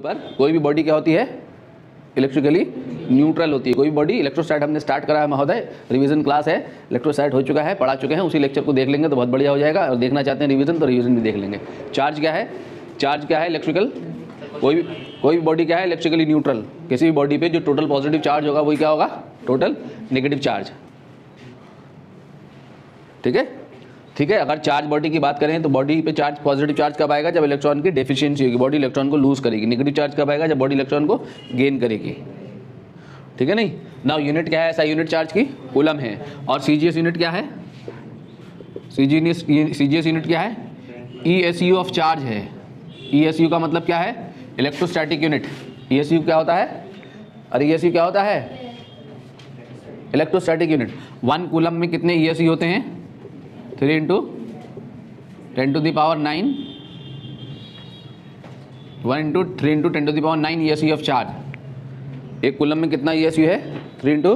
पर कोई भी बॉडी क्या होती है इलेक्ट्रिकली न्यूट्रल होती है कोई भी बॉडी इलेक्ट्रोसाइट हमने स्टार्ट करा है महोदय रिवीजन क्लास है इलेक्ट्रोसाइट हो चुका है पढ़ा चुके हैं उसी लेक्चर को देख लेंगे तो बहुत बढ़िया हो जाएगा और देखना चाहते हैं रिवीजन तो रिवीजन भी देख लेंगे चार्ज क्या है चार्ज क्या है इलेक्ट्रिकल कोई भी कोई भी बॉडी क्या है इलेक्ट्रिकली न्यूट्रल किसी भी बॉडी पर जो टोटल पॉजिटिव चार्ज होगा वही क्या होगा टोटल नेगेटिव चार्ज ठीक है ठीक है अगर चार्ज बॉडी की बात करें तो बॉडी पे चार्ज पॉजिटिव चार्ज कब आएगा जब इलेक्ट्रॉन की डेफिशिएंसी होगी बॉडी इलेक्ट्रॉन को लूज करेगी निगेटिव चार्ज कब आएगा जब बॉडी इलेक्ट्रॉन को गेन करेगी ठीक है नहीं ना यूनिट क्या है ऐसा यूनिट चार्ज की कुलम है और सी यूनिट क्या है सी यूनिट क्या है ई ऑफ चार्ज है ई e का मतलब क्या है इलेक्ट्रोस्टैटिक यूनिट ई क्या होता है अरे ई e क्या होता है इलेक्ट्रोस्टैटिक यूनिट वन कुलम में कितने ई e होते हैं three into ten to the power nine one into three into ten to the power nine E S U of charge एक कुलम में कितना ई एस यू है three into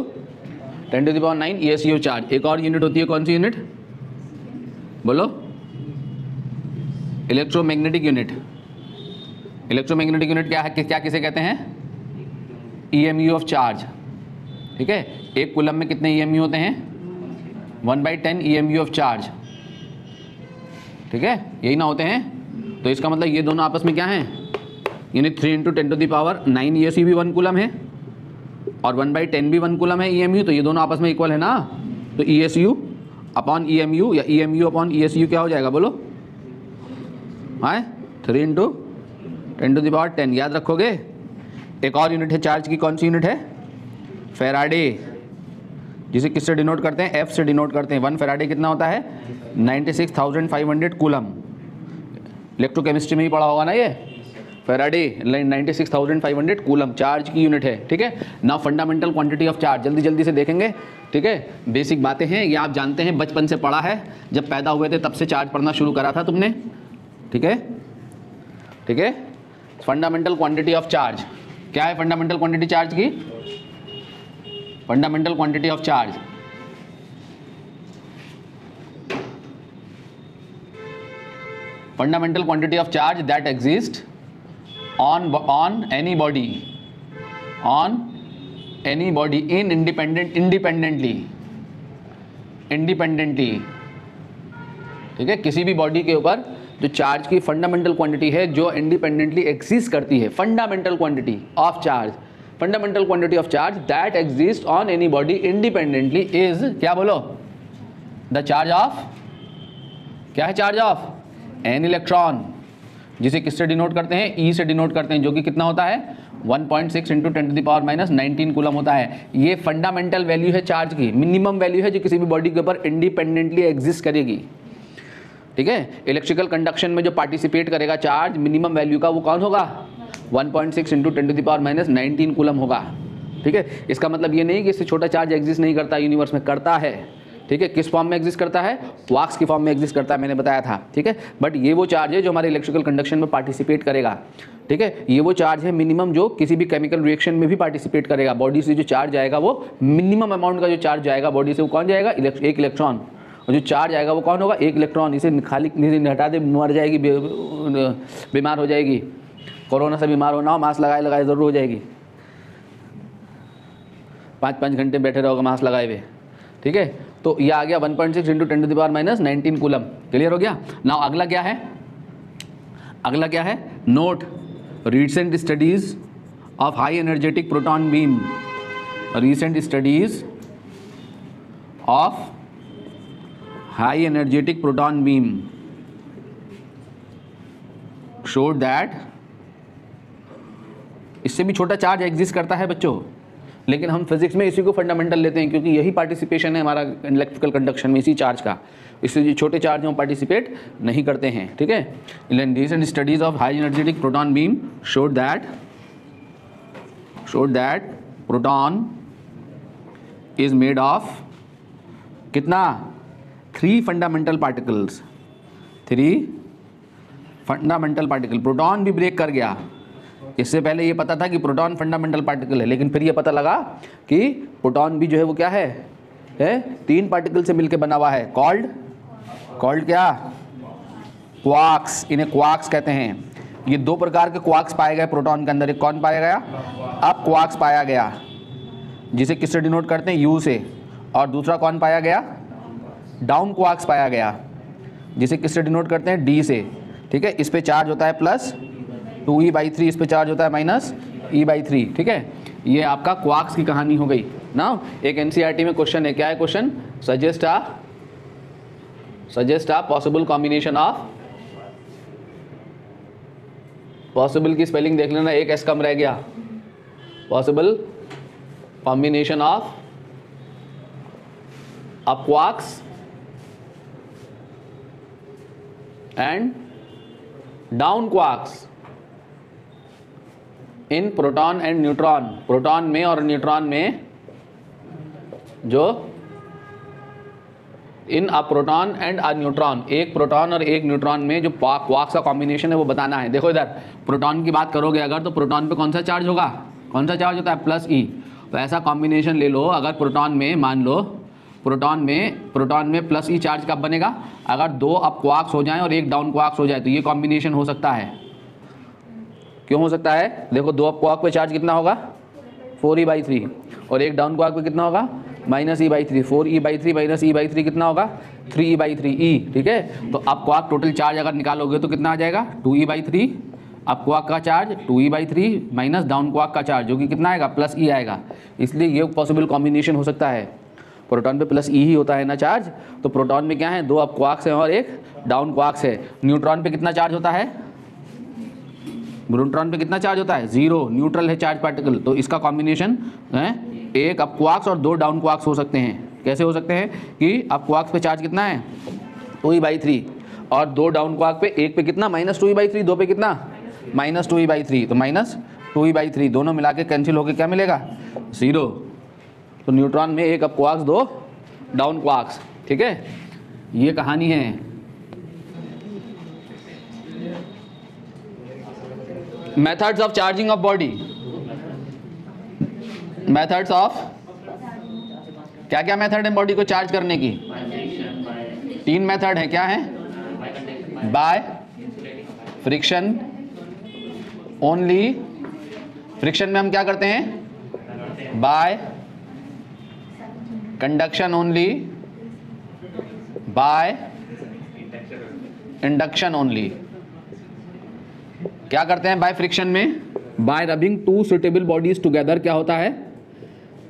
ten to the power nine E S U charge एक और unit होती है कौन सी यूनिट बोलो इलेक्ट्रोमैग्नेटिक यूनिट इलेक्ट्रोमैग्नेटिक यूनिट क्या है क्या किसे कहते हैं E M U of charge ठीक है एक कुलम में कितने ई एम यू होते हैं one by ten E M U of charge ठीक है यही ना होते हैं तो इसका मतलब ये दोनों आपस में क्या हैं यानी three into ten to the power nine E भी वन कुलम है और वन बाई टेन भी वन कुलम है ई एम यू तो ये दोनों आपस में इक्वल है ना तो E S U upon E M U या E M U upon E S U क्या हो जाएगा बोलो हाँ three into ten to the power ten याद रखोगे एक और यूनिट है चार्ज की कौन सी यूनिट है फेराडे जिसे किससे डिनोट करते हैं एफ से डिनोट करते हैं वन फेराडे कितना होता है 96,500 कूलम इलेक्ट्रोकेमिस्ट्री में ही पढ़ा होगा ना ये फेराडे 96,500 कूलम चार्ज की यूनिट है ठीक है ना फंडामेंटल क्वांटिटी ऑफ चार्ज जल्दी जल्दी से देखेंगे ठीक है बेसिक बातें हैं ये आप जानते हैं बचपन से पढ़ा है जब पैदा हुए थे तब से चार्ज पढ़ना शुरू करा था तुमने ठीक है ठीक है फंडामेंटल क्वान्टिटी ऑफ चार्ज क्या है फंडामेंटल क्वांटिटी चार्ज की fundamental quantity of charge fundamental quantity of charge that exist on on any body on any body in independent independently independently ठीक है किसी भी बॉडी के ऊपर जो चार्ज की फंडामेंटल क्वांटिटी है जो इंडिपेंडेंटली एग्जिस्ट करती है fundamental quantity of charge fundamental quantity of charge that exist on any body independently is क्या बोलो द चार्ज ऑफ क्या है चार्ज ऑफ एन इलेक्ट्रॉन जिसे किससे डिनोट करते हैं ई e से डिनोट करते हैं जो कि कितना होता है 1.6 point six into ten to the power minus nineteen coulomb होता है ये फंडामेंटल वैल्यू है चार्ज की मिनिमम वैल्यू है जो किसी भी बॉडी के ऊपर इंडिपेंडेंटली एग्जिस्ट करेगी ठीक है इलेक्ट्रिकल कंडक्शन में जो पार्टिसिपेट करेगा चार्ज मिनिमम वैल्यू का वो कौन होगा 1.6 point six into ten to the power minus nineteen coulomb होगा ठीक है इसका मतलब ये नहीं कि इससे छोटा चार्ज एग्जिस्ट नहीं करता यूनिवर्स में करता है ठीक है किस फॉर्म में एग्जिस्ट करता है वाक्स की फॉर्म में एग्जिस्ट करता है मैंने बताया था ठीक है बट ये वो चार्ज है जो हमारे इलेक्ट्रिकल कंडक्शन में पार्टिसिपेट करेगा ठीक है ये वो चार्ज है मिनिमम जो किसी भी केमिकल रिएक्शन में भी पार्टिसिपेट करेगा बॉडी से जो चार्ज आएगा वो मिनिमम अमाउंट का जो चार्ज जाएगा बॉडी से वो कौन जाएगा एक इलेक्ट्रॉन और जो चार्ज आएगा वो कौन होगा एक इलेक्ट्रॉन इसे खाली हटा दे मर जाएगी बीमार हो जाएगी कोरोना से बीमार होना हो मास्क लगाए लगाए ज़रूर हो जाएगी पाँच पाँच घंटे बैठे रहोगे मास्क लगाए हुए ठीक है तो ये आ गया 1.6 point six into ten to minus nineteen coulomb clear हो गया ना अगला क्या है अगला क्या है note recent studies of high energetic proton beam recent studies of high energetic proton beam showed that इससे भी छोटा चार्ज एग्जिस्ट करता है बच्चों लेकिन हम फिजिक्स में इसी को फंडामेंटल लेते हैं क्योंकि यही पार्टिसिपेशन है हमारा इलेक्ट्रिकल कंडक्शन में इसी चार्ज का इससे जो छोटे चार्ज हम पार्टिसिपेट नहीं करते हैं ठीक है recent studies of high energetic proton beam showed that showed that proton is made of कितना three fundamental particles three fundamental particle proton भी ब्रेक कर गया इससे पहले ये पता था कि प्रोटॉन फंडामेंटल पार्टिकल है लेकिन फिर ये पता लगा कि प्रोटॉन भी जो है वो क्या है ए? तीन पार्टिकल से मिलकर बना हुआ है कॉल्ड कॉल्ड क्या क्वाक्स इन्हें क्वाक्स कहते हैं ये दो प्रकार के क्वाक्स पाए गए प्रोटॉन के अंदर एक कौन पाया गया अब क्वाक्स पाया गया जिसे किससे डिनोट करते हैं यू से और दूसरा कौन पाया गया डाउन क्वाक्स पाया गया जिसे किससे डिनोट करते हैं डी से ठीक है इस पर चार्ज होता है plus two e by three इस पर चार्ज होता है माइनस ई बाई थ्री ठीक है ये आपका क्वाक्स की कहानी हो गई ना एक एन e में क्वेश्चन है क्या है question suggest a suggest a possible combination of possible की स्पेलिंग देख लेना एक एस कम रह गया possible combination of quarks and down quarks in proton and neutron proton में और न्यूट्रॉन में जो in a proton and a neutron एक प्रोटॉन और एक न्यूट्रॉन में जो क्वार्क्स का कॉम्बिनेशन है वो बताना है देखो इधर प्रोटॉन की बात करोगे अगर तो प्रोटॉन पे कौन सा चार्ज होगा कौन सा चार्ज होता है प्लस ई e। तो ऐसा कॉम्बिनेशन ले लो अगर प्रोटॉन में मान लो प्रोटॉन में प्रोटॉन में प्लस ई चार्ज कब बनेगा अगर दो अप क्वार्क्स हो जाएं और एक डाउन क्वार्क्स हो जाए तो ये कॉम्बिनेशन हो सकता है क्यों हो सकता है देखो दो अप क्वाक पे चार्ज कितना होगा फोर ई बाई थ्री और एक डाउन क्वाक पे कितना होगा minus e by three four e by three minus e by three कितना होगा three e by three e ठीक है तो आप क्वाक टोटल चार्ज अगर निकालोगे तो कितना आ जाएगा टू ई बाई थ्री अब क्वाक का charge two e by three minus down quack का चार्ज जो कि कितना आएगा प्लस ई e आएगा इसलिए ये पॉसिबल कॉम्बिनेशन हो सकता है प्रोटॉन पे प्लस ई e ही होता है ना चार्ज तो प्रोटॉन में क्या है दो अप क्वाक्स हैं और एक डाउन क्वाक्स है न्यूट्रॉन पे कितना चार्ज होता है ग्लूट्रॉन पे कितना चार्ज होता है जीरो न्यूट्रल है चार्ज पार्टिकल तो इसका कॉम्बिनेशन है एक अप क्वाक्स और दो डाउन क्वाक्स हो सकते हैं कैसे हो सकते हैं कि अप क्वाक्स पे चार्ज कितना है टू ई बाई थ्री और दो डाउन क्वाक पे एक पे कितना minus two e by three दो पे कितना minus two e by three तो minus two e by three दोनों मिला के कैंसिल होकर क्या मिलेगा ज़ीरो तो न्यूट्रॉन में एक अप क्वाक्स दो डाउन क्वाक्स ठीक है ये कहानी है methods of charging of body methods of क्या क्या मेथड है बॉडी को चार्ज करने की तीन मेथड है क्या है बाय फ्रिक्शन ओनली फ्रिक्शन में हम क्या करते हैं by conduction only by induction only क्या करते हैं बाय फ्रिक्शन में by rubbing two suitable bodies together क्या होता है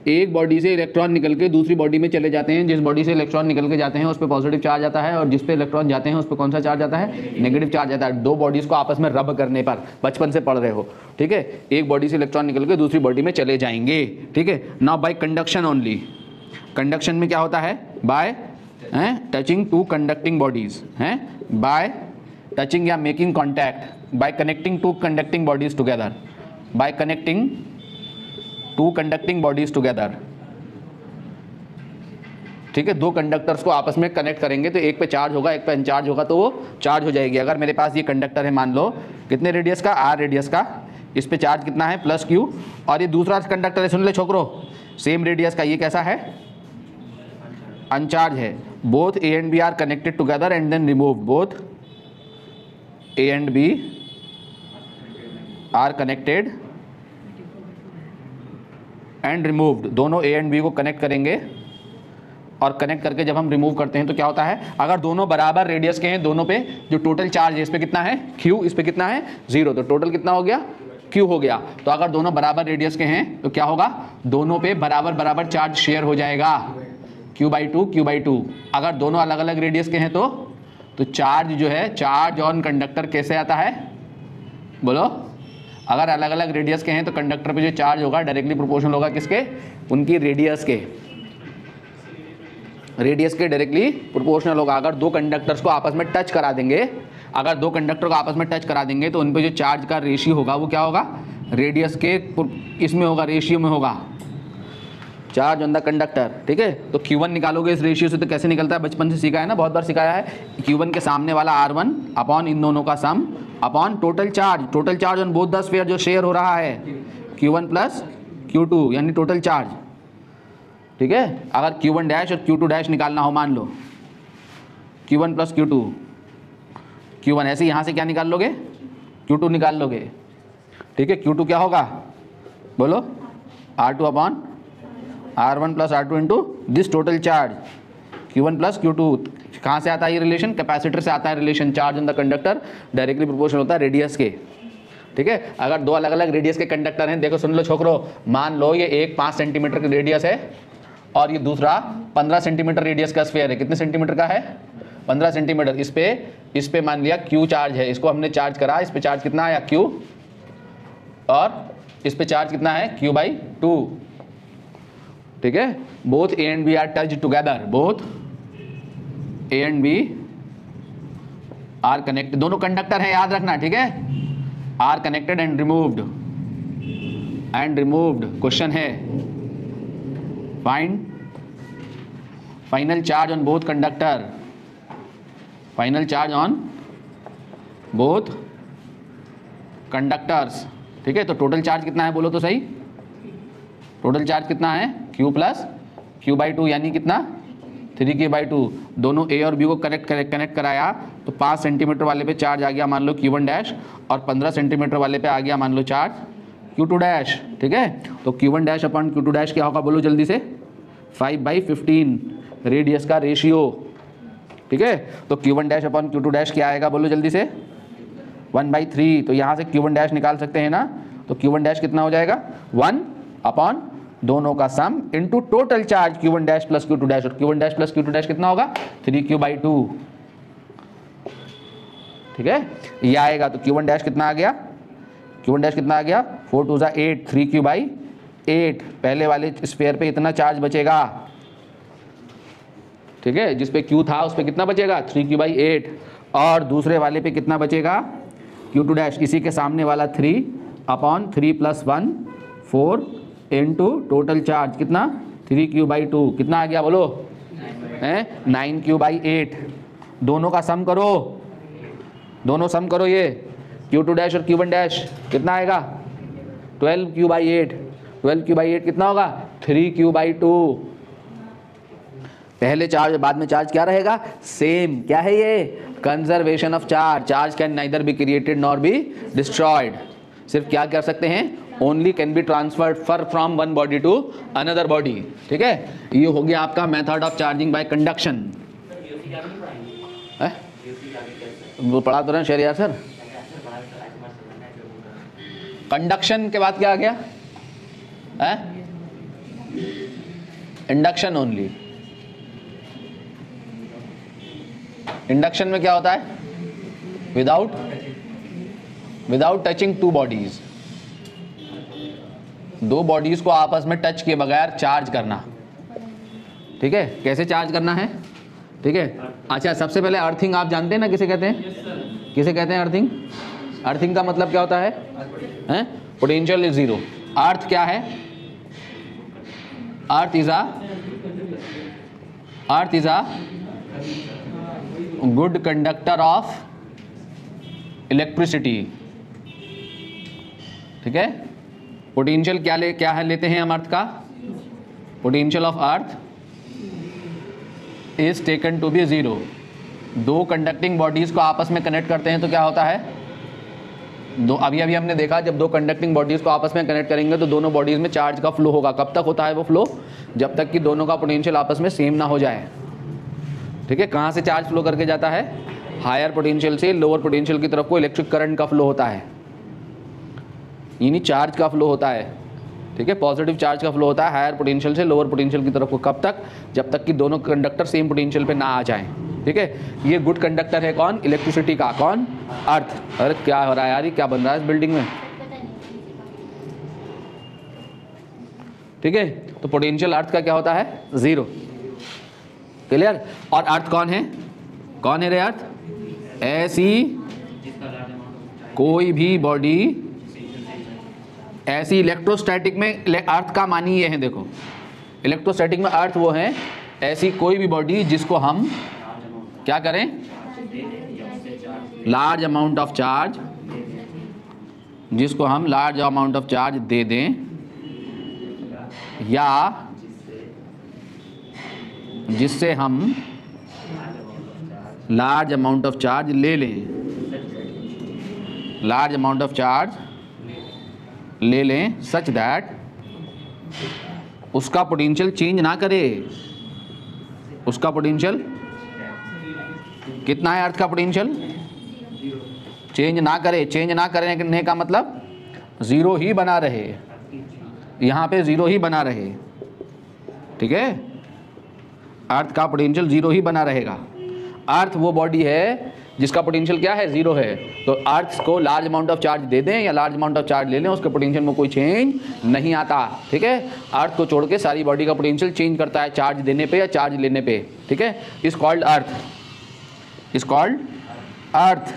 एक बॉडी से इलेक्ट्रॉन निकल के दूसरी बॉडी में चले जाते हैं जिस बॉडी से इलेक्ट्रॉन निकल के जाते हैं उस पर पॉजिटिव चार्ज आता है और जिस पे इलेक्ट्रॉन जाते हैं उस पर कौन सा चार्ज आता है नेगेटिव चार्ज आता है दो बॉडीज़ को आपस में रब करने पर बचपन से पढ़ रहे हो ठीक है एक बॉडी से इलेक्ट्रॉन निकल के दूसरी बॉडी में चले जाएंगे ठीक है now by conduction only conduction में क्या होता है by touching two conducting bodies हैं बाय टचिंग या making contact by connecting two conducting bodies together by connecting two conducting bodies together ठीक है दो कंडक्टर्स को आपस में कनेक्ट करेंगे तो एक पे चार्ज होगा एक पे अनचार्ज होगा तो वो चार्ज हो जाएगी अगर मेरे पास ये कंडक्टर है मान लो कितने रेडियस का आर रेडियस का इस पे चार्ज कितना है प्लस क्यू और ये दूसरा कंडक्टर है सुन ले छोकरो सेम रेडियस का ये कैसा है अनचार्ज है both A and B are connected together and then remove both A and B are connected and removed दोनों ए एंड बी को कनेक्ट करेंगे और कनेक्ट करके जब हम रिमूव करते हैं तो क्या होता है अगर दोनों बराबर रेडियस के हैं दोनों पे जो टोटल चार्ज है इस पर कितना है क्यू इस पर कितना है जीरो तो टोटल कितना हो गया क्यू हो गया तो अगर दोनों बराबर रेडियस के हैं तो क्या होगा दोनों पे बराबर बराबर चार्ज शेयर हो जाएगा Q by two Q by two अगर दोनों अलग अलग रेडियस के हैं तो तो चार्ज जो है चार्ज ऑन कंडक्टर कैसे आता है बोलो अगर अलग अलग रेडियस के हैं तो कंडक्टर पे जो चार्ज होगा डायरेक्टली प्रोपोर्शनल होगा किसके उनकी रेडियस के रेडियस के डायरेक्टली प्रोपोर्शनल होगा अगर दो कंडक्टर्स को आपस में टच करा देंगे अगर दो कंडक्टर को आपस में टच करा देंगे तो उन पर जो चार्ज का रेशियो होगा वो क्या होगा रेडियस के इसमें होगा रेशियो में होगा चार्ज ऑन द कंडक्टर ठीक है तो Q1 निकालोगे इस रेशियो से तो कैसे निकलता है बचपन से सीखा है ना बहुत बार सिखाया है Q1 के सामने वाला R1 अपॉन इन दोनों का sum upon total charge total charge on both the sphere जो शेयर हो रहा है Q1 वन प्लस क्यू यानी टोटल चार्ज ठीक है अगर क्यू वन डैश और क्यू टू डैश निकालना हो मान लो Q one plus Q two Q one ऐसे यहाँ से क्या निकाल लोगे क्यू टू निकाल लोगे ठीक है क्यू टू क्या होगा बोलो R two upon R one plus R two into this total charge Q one plus Q two कहाँ से आता है ये रिलेशन कैपेसिटर से आता है relation charge in the conductor directly proportional होता है रेडियस के ठीक है अगर दो अलग अलग रेडियस के कंडक्टर हैं देखो सुन लो छोकरो मान लो ये एक पाँच सेंटीमीटर का रेडियस है और ये दूसरा पंद्रह सेंटीमीटर रेडियस का स्फेयर है कितने सेंटीमीटर का है पंद्रह सेंटीमीटर इस पे इस पर मान लिया क्यू चार्ज है इसको हमने चार्ज करा इस पे चार्ज कितना आया क्यू और इस पर चार्ज कितना है क्यू बाई टू ठीक है both A and B are touch together both A and B are connected दोनों कंडक्टर हैं याद रखना ठीक है are connected and removed and removed question है find final charge on both conductor final charge on both conductors ठीक है तो टोटल चार्ज कितना है बोलो तो सही टोटल चार्ज कितना है Q plus Q by two यानी कितना थ्री के बाई टू दोनों ए और बी को कनेक्ट करे कनेक्ट कराया तो पाँच सेंटीमीटर वाले पे चार्ज आ गया मान लो क्यू वन डैश और पंद्रह सेंटीमीटर वाले पे आ गया मान लो चार्ज क्यू टू डैश ठीक है तो Q one dash upon Q two dash क्या होगा बोलो जल्दी से फाइव बाई फिफ्टीन रेडियस का रेशियो ठीक है तो Q one dash upon Q two dash क्या आएगा बोलो जल्दी से वन बाई थ्री तो यहाँ से क्यू वन डैश निकाल सकते हैं ना तो क्यू वन डैश कितना हो जाएगा वन अपॉन दोनों का sum into total charge Q one dash plus Q two dash और Q one dash plus Q two dash कितना होगा थ्री क्यू बाई टू ठीक है ये आएगा तो क्यू वन डैश कितना आ गया क्यू वन डैश कितना आ गया फोर टू ज़ा eight three Q by eight पहले वाले स्पेयर पे इतना चार्ज बचेगा ठीक है जिसपे क्यू था उस पर कितना बचेगा थ्री क्यू बाई एट और दूसरे वाले पे कितना बचेगा क्यू टू डैश इसी के सामने वाला three upon three plus one four into total charge कितना थ्री क्यू बाई टू कितना आ गया बोलो है नाइन क्यू बाई एट दोनों का सम करो दोनों सम करो ये क्यू टू डैश और क्यू वन डैश कितना आएगा twelve Q by eight twelve Q by eight कितना होगा थ्री क्यू बाई टू पहले चार्ज बाद में चार्ज क्या रहेगा सेम क्या है ये conservation of charge charge can neither be created nor be destroyed सिर्फ क्या कर सकते हैं only can be transferred for from one body to another body ठीक है ये हो गया आपका method of charging by conduction वो पढ़ा तो रहे शेर यार सर कंडक्शन के बाद क्या आ गया है इंडक्शन ओनली इंडक्शन में क्या होता है without without touching two bodies दो बॉडीज को आपस में टच किए बगैर चार्ज करना ठीक है कैसे चार्ज करना है ठीक है अच्छा सबसे पहले अर्थिंग आप जानते हैं ना किसे कहते हैं yes, किसे कहते हैं अर्थिंग अर्थिंग का मतलब क्या होता है पोटेंशियल इज जीरो अर्थ क्या है earth is earth is a good conductor of electricity ठीक है पोटेंशियल क्या ले क्या है लेते हैं हम अर्थ का potential of earth is taken to be zero दो कंडक्टिंग बॉडीज़ को आपस में कनेक्ट करते हैं तो क्या होता है दो अभी अभी हमने देखा जब दो कंडक्टिंग बॉडीज़ को आपस में कनेक्ट करेंगे तो दोनों बॉडीज़ में चार्ज का फ्लो होगा कब तक होता है वो फ्लो जब तक कि दोनों का पोटेंशियल आपस में सेम ना हो जाए ठीक है कहाँ से चार्ज फ्लो करके जाता है हायर पोटेंशियल से लोअर पोटेंशियल की तरफ को इलेक्ट्रिक करंट का फ्लो होता है यानी चार्ज का फ्लो होता है ठीक है पॉजिटिव चार्ज का फ्लो होता है हायर पोटेंशियल से लोअर पोटेंशियल की तरफ को कब तक जब तक कि दोनों कंडक्टर सेम पोटेंशियल पे ना आ जाए ठीक है ये गुड कंडक्टर है कौन इलेक्ट्रिसिटी का कौन अर्थ अरे क्या हो रहा है यार क्या बन रहा है इस बिल्डिंग में ठीक है तो पोटेंशियल अर्थ का क्या होता है ज़ीरो क्लियर और अर्थ कौन है कौन है रे अर्थ ऐसी कोई भी बॉडी ऐसी इलेक्ट्रोस्टैटिक में अर्थ का मानी ये है देखो इलेक्ट्रोस्टैटिक में अर्थ वो है ऐसी कोई भी बॉडी जिसको हम क्या करें लार्ज अमाउंट ऑफ चार्ज जिसको हम लार्ज अमाउंट ऑफ चार्ज दे दें या जिससे हम लार्ज अमाउंट ऑफ चार्ज ले लें लार्ज अमाउंट ऑफ चार्ज ले लें सच दैट उसका पोटेंशियल चेंज ना करे उसका पोटेंशियल कितना है अर्थ का पोटेंशियल चेंज ना करे चेंज ना करने का मतलब ज़ीरो ही बना रहे यहां पे ज़ीरो ही बना रहे ठीक है अर्थ का पोटेंशियल ज़ीरो ही बना रहेगा अर्थ वो बॉडी है जिसका पोटेंशियल क्या है जीरो है तो अर्थ को लार्ज अमाउंट ऑफ चार्ज दे दें या लार्ज अमाउंट ऑफ चार्ज ले लें उसके पोटेंशियल में कोई चेंज नहीं आता ठीक है अर्थ को छोड़ के सारी बॉडी का पोटेंशियल चेंज करता है चार्ज देने पे या चार्ज लेने पे ठीक है is called earth is called earth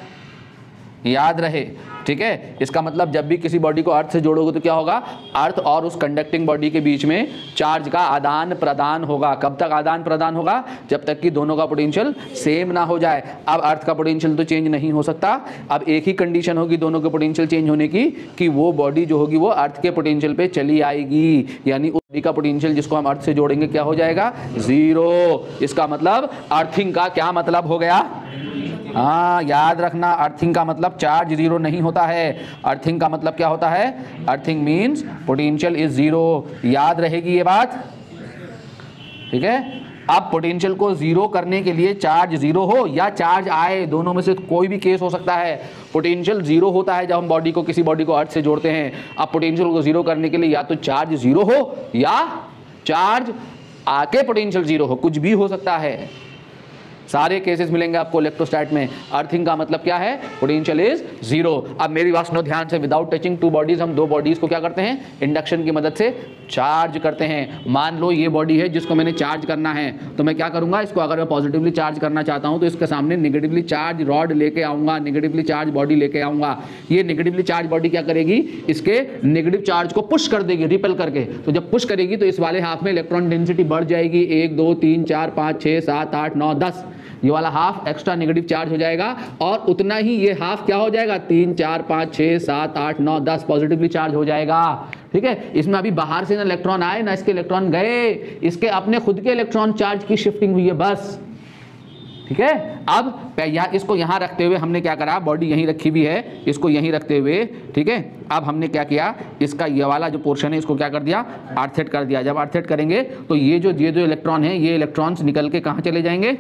याद रहे ठीक है इसका मतलब जब भी किसी बॉडी को अर्थ से जोड़ोगे तो क्या होगा अर्थ और उस कंडक्टिंग बॉडी के बीच में चार्ज का आदान प्रदान होगा कब तक आदान प्रदान होगा जब तक कि दोनों का पोटेंशियल सेम ना हो जाए अब अर्थ का पोटेंशियल तो चेंज नहीं हो सकता अब एक ही कंडीशन होगी दोनों के पोटेंशियल चेंज होने की कि वो बॉडी जो होगी वो अर्थ के पोटेंशियल पर चली आएगी यानी उस बॉडी का पोटेंशियल जिसको हम अर्थ से जोड़ेंगे क्या हो जाएगा ज़ीरो इसका मतलब अर्थिंग का क्या मतलब हो गया हाँ याद रखना अर्थिंग का मतलब चार्ज जीरो नहीं होता है अर्थिंग का मतलब क्या होता है earthing means potential is zero याद रहेगी ये बात ठीक है अब पोटेंशियल को जीरो करने के लिए चार्ज जीरो हो या चार्ज आए दोनों में से कोई भी केस हो सकता है पोटेंशियल जीरो होता है जब हम बॉडी को किसी बॉडी को अर्थ से जोड़ते हैं अब पोटेंशियल को जीरो करने के लिए या तो चार्ज जीरो हो या चार्ज आके पोटेंशियल जीरो हो कुछ भी हो सकता है सारे केसेस मिलेंगे आपको इलेक्ट्रोस्टैट में अर्थिंग का मतलब क्या है पोटेंशियल इज जीरो अब मेरी बात सुनो ध्यान से विदाउट टचिंग टू बॉडीज हम दो बॉडीज को क्या करते हैं इंडक्शन की मदद से चार्ज करते हैं मान लो ये बॉडी है जिसको मैंने चार्ज करना है तो मैं क्या करूंगा इसको अगर मैं पॉजिटिवली चार्ज करना चाहता हूं तो इसके सामने निगेटिवली चार्ज रॉड लेके आऊंगा निगेटिवली चार्ज बॉडी लेके आऊंगा ये निगेटिवली चार्ज बॉडी क्या करेगी इसके निगेटिव चार्ज को पुश कर देगी रिपेल करके तो जब पुश करेगी तो इस वाले हाफ में इलेक्ट्रॉन डेंसिटी बढ़ जाएगी एक दो तीन चार पाँच छः सात आठ नौ दस ये वाला हाफ एक्स्ट्रा नेगेटिव चार्ज हो जाएगा और उतना ही ये हाफ क्या हो जाएगा तीन चार पाँच छः सात आठ नौ दस पॉजिटिवली चार्ज हो जाएगा ठीक है इसमें अभी बाहर से ना इलेक्ट्रॉन आए ना इसके इलेक्ट्रॉन गए इसके अपने खुद के इलेक्ट्रॉन चार्ज की शिफ्टिंग हुई है बस ठीक है अब या इसको यहाँ रखते हुए हमने क्या करा बॉडी यहीं रखी हुई है इसको यहीं रखते हुए ठीक है अब हमने क्या किया इसका ये वाला जो पोर्शन है इसको क्या कर दिया आर्थेट कर दिया जब आर्थेट करेंगे तो ये जो ये जो इलेक्ट्रॉन है ये इलेक्ट्रॉन्स निकल के कहाँ चले जाएंगे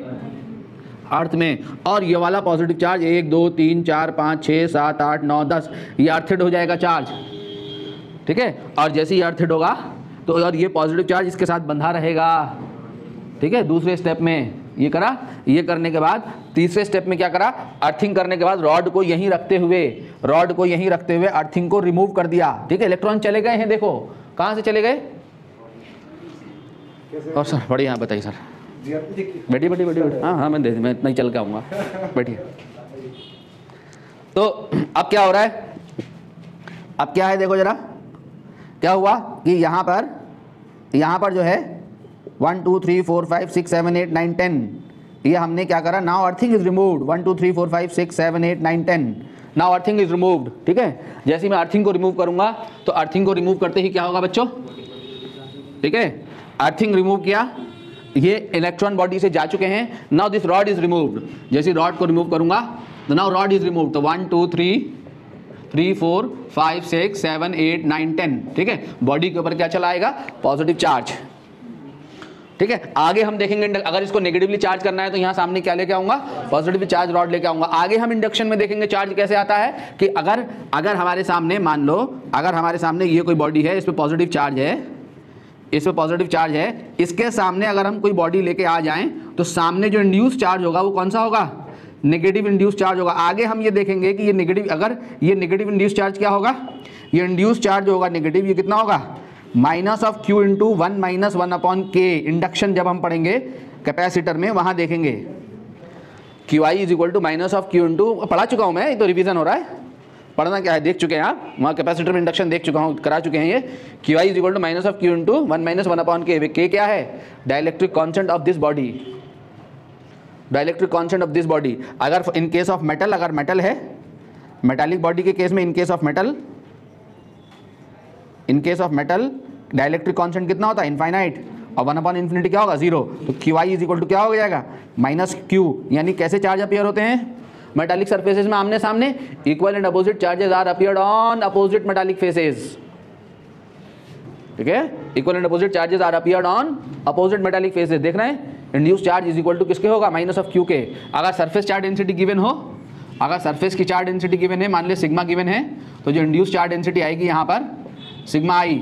अर्थ में और ये वाला पॉजिटिव चार्ज एक दो तीन चार पाँच छः सात आठ नौ दस ये अर्थेड हो जाएगा चार्ज ठीक है और जैसे ही अर्थेड होगा तो और ये पॉजिटिव चार्ज इसके साथ बंधा रहेगा ठीक है दूसरे स्टेप में ये करा ये करने के बाद तीसरे स्टेप में क्या करा अर्थिंग करने के बाद रॉड को यहीं रखते हुए रॉड को यहीं रखते हुए अर्थिंग को रिमूव कर दिया ठीक है इलेक्ट्रॉन चले गए हैं देखो कहाँ से चले गए और सर बढ़िया बताइए सर बैठिए बैठिए बैठिए हाँ हाँ मैं दे मैं इतना ही चल के आऊँगा बैठिए तो अब क्या हो रहा है अब क्या है देखो जरा क्या हुआ कि यहाँ पर यहाँ पर जो है one two three four five six seven eight nine ten ये हमने क्या करा now earthing is removed one two three four five six seven eight nine ten now earthing is removed ठीक है जैसे मैं अर्थिंग को रिमूव करूंगा तो अर्थिंग को रिमूव करते ही क्या होगा बच्चों ठीक है अर्थिंग रिमूव किया ये इलेक्ट्रॉन बॉडी से जा चुके हैं now this rod is removed जैसे रॉड को रिमूव करूंगा तो नाउ रॉड इज रिमूव तो one two three three four five six seven eight nine ten ठीक है बॉडी के ऊपर क्या चला आएगा पॉजिटिव चार्ज ठीक है आगे हम देखेंगे अगर इसको नेगेटिवली चार्ज करना है तो यहां सामने क्या लेके आऊंगा पॉजिटिव चार्ज रॉड लेके आऊंगा आगे हम इंडक्शन में देखेंगे चार्ज कैसे आता है कि अगर अगर हमारे सामने मान लो अगर हमारे सामने ये कोई बॉडी है इस पर पॉजिटिव चार्ज है इसमें पॉजिटिव चार्ज है इसके सामने अगर हम कोई बॉडी लेके आ जाएं तो सामने जो इंड्यूस चार्ज होगा वो कौन सा होगा नेगेटिव इंड्यूस चार्ज होगा आगे हम ये देखेंगे कि ये नेगेटिव अगर ये नेगेटिव इंड्यूस चार्ज क्या होगा ये इंड्यूस चार्ज होगा नेगेटिव ये कितना होगा minus of Q into one minus one upon K induction जब हम पढ़ेंगे कैपेसिटर में वहाँ देखेंगे Q I is equal to minus of Q into पढ़ा चुका हूँ मैं तो रिविजन हो रहा है पढ़ना क्या है देख चुके हैं आप वहाँ कैपेसिटर में इंडक्शन देख चुका हूँ करा चुके हैं ये Q I is equal to minus of Q in two one minus one upon K K क्या है dielectric constant of this body dielectric constant of this body अगर इन केस ऑफ मेटल अगर मेटल है metallic body के case में in case of metal in case of metal dielectric constant कितना होता है इनफाइनाइट और वन अपॉन इन्फिनिटी क्या होगा जीरो तो Q I is equal to क्या हो जाएगा माइनस क्यू यानी कैसे चार्ज अपेयर होते हैं मेटालिक सर्फेसेज में आमने सामने equal and opposite charges are appear on opposite metallic faces ठीक है equal and opposite charges are appear on opposite metallic faces देख रहे हैं induce charge is equal to किसके होगा माइनस ऑफ क्यू के अगर सर्फेस चार्ज डेंसिटी गिवन हो अगर सर्फेस की चार्ज डेंसिटी गिवन है मान ले सिग्मा गिवन है तो जो इंड्यूस चार्ज डेंसिटी आएगी यहाँ पर सिग्मा आई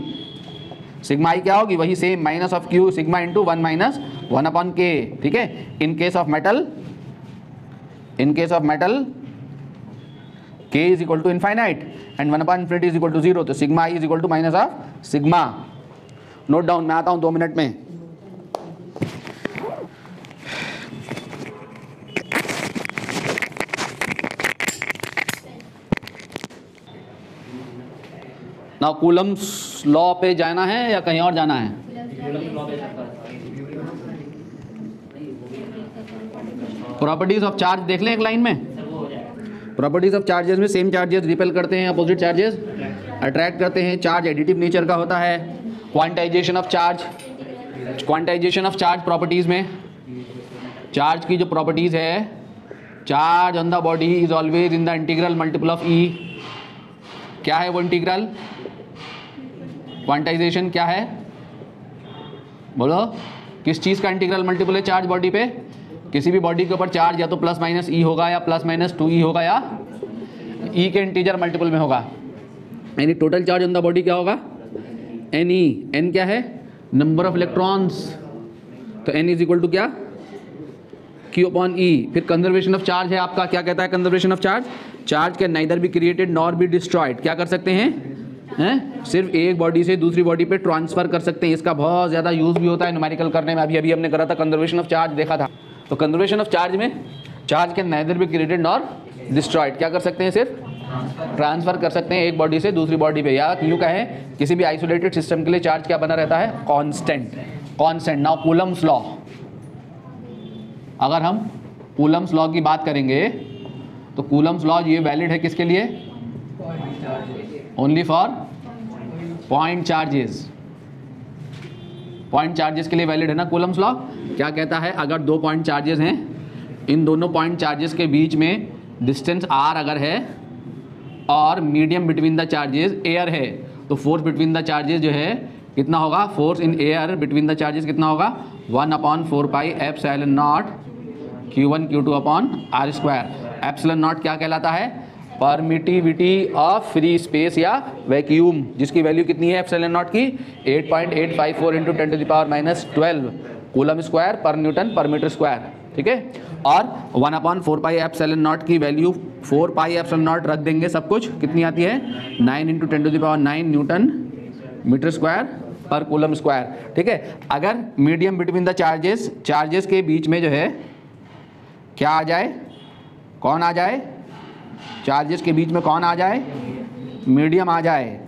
सिग्मा आई क्या होगी वही same minus of Q sigma into one minus one upon K ठीक है in case of metal in case of metal K is equal to infinite and one upon infinity is equal to zero तो sigma is equal to minus of sigma note down मैं आता हूं दो minute में ना Coulomb's law पे जाना है या कहीं और जाना है प्रॉपर्टीज ऑफ चार्ज देख लें एक लाइन में प्रॉपर्टीज ऑफ चार्जेस में सेम चार्जेस रिपेल करते हैं अपोजिट चार्जेस अट्रैक्ट करते हैं चार्ज एडिटिव नेचर का होता है quantization of charge quantization of charge properties में चार्ज की जो प्रॉपर्टीज़ है charge on the body is always in the integral multiple of E क्या है वो इंटीग्रल क्वांटाइजेशन क्या है बोलो किस चीज़ का इंटीग्रल मल्टीपल है चार्ज बॉडी पे किसी भी बॉडी के ऊपर चार्ज या तो प्लस माइनस ई होगा या प्लस माइनस टू ई होगा या ई e के इंटीजर मल्टीपल में होगा यानी total charge on the body क्या होगा एन ई एन क्या है नंबर ऑफ इलेक्ट्रॉन्स तो एन इज इक्वल टू क्या क्यू अपॉन ई फिर कंजर्वेशन ऑफ चार्ज है आपका क्या कहता है conservation of charge charge can neither be created nor be destroyed क्या कर सकते हैं है? सिर्फ एक बॉडी से दूसरी बॉडी पे ट्रांसफर कर सकते हैं इसका बहुत ज़्यादा यूज़ भी होता है न्यूमेरिकल करने में अभी अभी हमने करा था कंजर्वेशन ऑफ चार्ज देखा था तो कंजर्वेशन ऑफ चार्ज में चार्ज के नैदर भी क्रिएटेड नॉर डिस्ट्रॉयड क्या कर सकते हैं सिर्फ ट्रांसफर कर सकते हैं एक बॉडी से दूसरी बॉडी पे या क्यों तो कहें किसी भी आइसोलेटेड सिस्टम के लिए चार्ज क्या बना रहता है constant constant now Coulomb's law अगर हम कूलम्स लॉ की बात करेंगे तो कूलम्स लॉ ये वैलिड है किसके लिए only for point charges point charges के लिए वैलिड है ना कूलम्स लॉ क्या कहता है अगर दो पॉइंट चार्जेस हैं इन दोनों पॉइंट चार्जेस के बीच में डिस्टेंस आर अगर है और medium between the charges air है तो फोर्स बिटवीन द चार्जेस जो है कितना होगा force in air between the charges कितना होगा one upon four pi epsilon naught Q one Q two upon R square epsilon naught क्या कहलाता है परमिटिविटी ऑफ फ्री स्पेस या वैक्यूम जिसकी वैल्यू कितनी है एप्सलन नॉट की eight point eight five four into ten to the power minus twelve coulomb square per newton per metre square ठीक है और one upon four pi F Selan naught की value four pi F Selan naught रख देंगे सब कुछ कितनी आती है nine into ten to the power nine newton metre square पर कूलम स्क्वायर ठीक है अगर medium between the charges charges के बीच में जो है क्या आ जाए कौन आ जाए चार्जेस के बीच में कौन आ जाए मीडियम आ जाए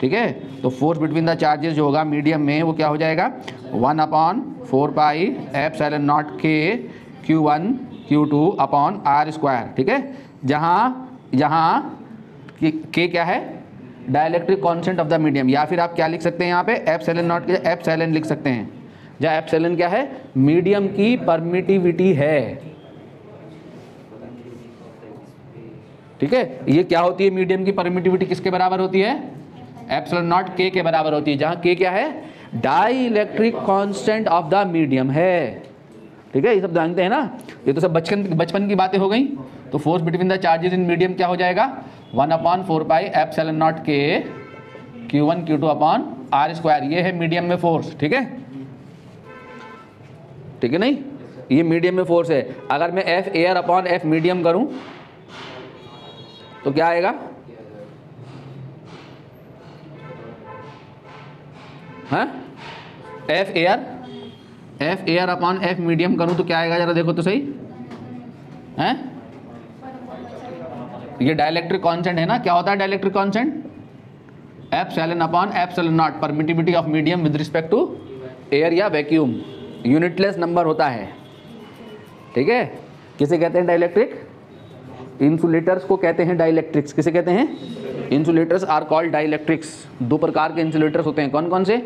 ठीक है तो फोर्स बिटवीन द चार्जेस जो होगा मीडियम में वो क्या हो जाएगा one upon four pi epsilon naught K Q one Q two upon R square ठीक है जहाँ यहाँ के क्या है dielectric constant of the medium या फिर आप क्या लिख सकते हैं यहाँ पे F Selan naught K epsilon लिख सकते हैं जहाँ एफ सेलन क्या है मीडियम की परमिटिविटी है ठीक है ये क्या होती है मीडियम की परमिटिविटी किसके बराबर होती है एप्सलॉन नॉट के के बराबर होती है जहां के क्या है dielectric constant of the medium है ठीक है ये सब जानते हैं ना ये तो सब बचपन बचपन की बातें हो गई तो force between the charges in medium क्या हो जाएगा one upon four pi epsilon naught K Q one Q two upon R square ये है मीडियम में फोर्स ठीक है ठीक है नहीं ये मीडियम में फोर्स है अगर मैं F air upon F medium करूं तो क्या आएगा हाँ F air F air upon F medium करूँ तो क्या आएगा जरा देखो तो सही हैं हाँ? ये डायलैक्ट्रिक कॉन्सेंट है ना क्या होता है dielectric constant epsilon upon epsilon naught permittivity of medium with respect to air या वैक्यूम यूनिटलेस नंबर होता है ठीक है किसे कहते हैं डायलैक्ट्रिक इंसुलेटर्स को कहते हैं डाइलेक्ट्रिक्स किसे कहते हैं इंसुलेटर्स आर कॉल्ड डाइलेक्ट्रिक्स दो प्रकार के इंसुलेटर्स होते हैं कौन कौन से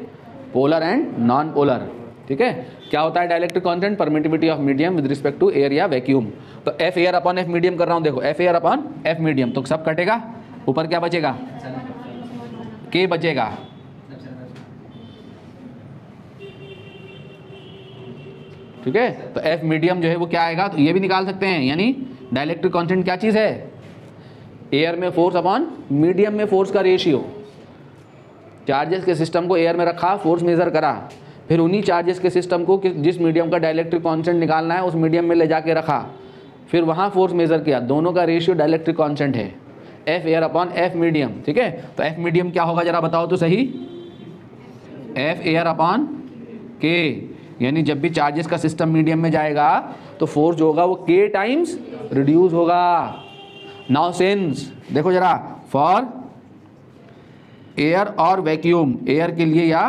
पोलर एंड नॉन पोलर ठीक है क्या होता है dielectric constant permittivity of medium with respect to air या वैक्यूम तो F air upon F medium कर रहा हूँ देखो F air upon F medium तो सब कटेगा ऊपर क्या बचेगा के बचेगा ठीक है तो एफ मीडियम जो है वो क्या आएगा तो ये भी निकाल सकते हैं यानी डायलैक्ट्रिक कॉन्सेंट क्या चीज़ है एयर में फोर्स अपॉन मीडियम में फोर्स का रेशियो चार्जेस के सिस्टम को एयर में रखा फोर्स मेज़र करा फिर उन्हीं चार्जेस के सिस्टम को जिस मीडियम का डायलैक्ट्रिक कॉन्सेंट निकालना है उस मीडियम में ले जाके रखा फिर वहाँ फोर्स मेज़र किया दोनों का रेशियो डायलैक्ट्रिक कॉन्सेंट है F air upon F medium ठीक है तो एफ मीडियम क्या होगा ज़रा बताओ तो सही एफ एयर अपॉन के यानी जब भी चार्जेस का सिस्टम मीडियम में जाएगा तो फोर्स जो होगा वो के टाइम्स रिड्यूस होगा नाउ सेंस देखो जरा फॉर एयर और वैक्यूम एयर के लिए या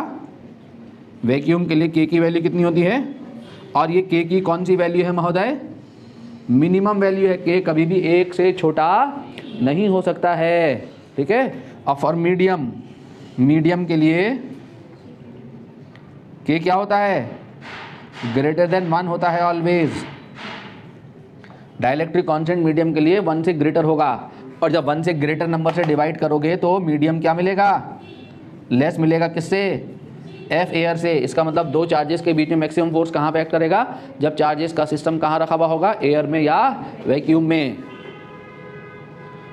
वैक्यूम के लिए के की वैल्यू कितनी होती है और ये के की कौन सी वैल्यू है महोदय मिनिमम वैल्यू है के कभी भी एक से छोटा नहीं हो सकता है ठीक है और फॉर मीडियम मीडियम के लिए के क्या होता है ग्रेटर देन वन होता है ऑलवेज डायलैक्ट्रिक कॉन्सेंट मीडियम के लिए वन से ग्रेटर होगा और जब वन से ग्रेटर नंबर से डिवाइड करोगे तो मीडियम क्या मिलेगा लेस मिलेगा किससे एफ एयर से इसका मतलब दो चार्जेस के बीच में मैक्सिमम फोर्स कहाँ पे एक्ट करेगा जब चार्जेस का सिस्टम कहाँ रखा हुआ होगा एयर में या वैक्यूम में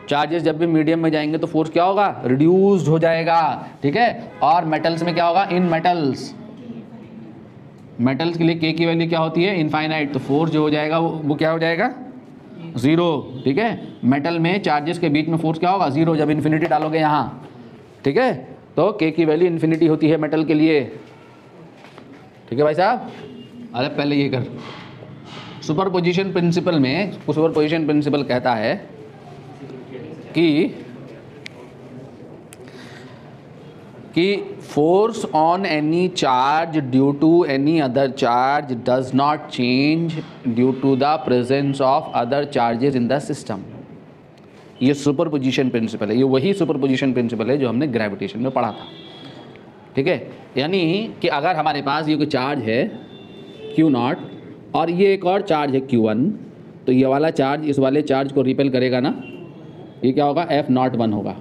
चार्जेस जब भी मीडियम में जाएंगे तो फोर्स क्या होगा रिड्यूस्ड हो जाएगा ठीक है और मेटल्स में क्या होगा इन मेटल्स मेटल्स के लिए के की वैल्यू क्या होती है इनफाइनाइट तो फोर्स जो हो जाएगा वो, वो क्या हो जाएगा ज़ीरो ठीक है मेटल में चार्जेस के बीच में फोर्स क्या होगा ज़ीरो जब इन्फिनिटी डालोगे यहाँ ठीक है तो के की वैल्यू इन्फिनिटी होती है मेटल के लिए ठीक है भाई साहब अरे पहले ये कर सुपर पोजिशन प्रिंसिपल में सुपर पोजिशन प्रिंसिपल कहता है कि कि force on any charge due to any other charge does not change due to the presence of other charges in the system ये पोजिशन प्रिंसिपल है ये वही सुपर पोजिशन प्रिंसिपल है जो हमने ग्रेविटेशन में पढ़ा था ठीक है यानी कि अगर हमारे पास ये कोई चार्ज है Q नॉट और ये एक और चार्ज है Q1 तो ये वाला चार्ज इस वाले चार्ज को रिपेल करेगा ना ये क्या होगा F नॉट वन होगा